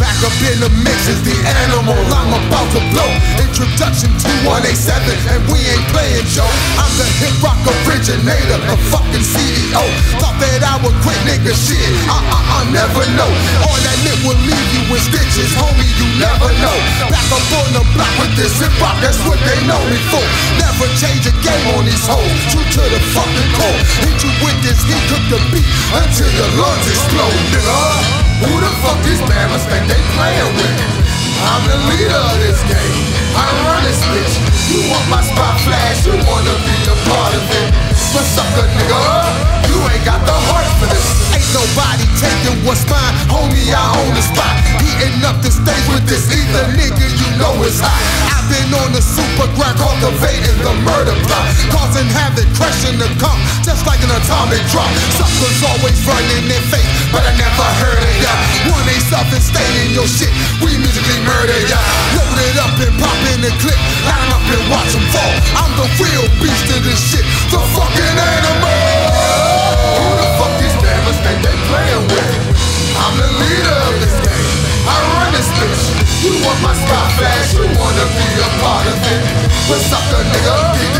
Back up in the mix is the animal I'm about to blow. Introduction to 187, and we ain't playing, Joe. I'm the hip rock originator, the fucking CEO. Thought that I would quit, nigga, shit. I, I, I never know. All that nip will leave you with stitches, homie, you never know. Back up on the block with this hip rock. that's what they know me for. Change a game on these hoes, true to the fucking core. Hit you with this heat, cook the beat until your lungs explode, nigga. Who the fuck these mamas think they playing with? I'm the leader of this game. I run this bitch. You want my spot flash? You wanna be a part of it? But sucker, nigga, you ain't got the heart for this. Ain't nobody taking what's mine, homie. I own the spot. Heating up the stage with this ether, nigga. You know it's hot. On the super grind, cultivating the murder plot, causing havoc, crushing the comp, just like an atomic drop. Suckers always running their face, but I never heard of ya. One ain't something, stay in your shit. We musically murder ya. Load it up and pop in the clip, line up and watch 'em fall. I'm the real beast of this shit, the fucking What's up, the nigga?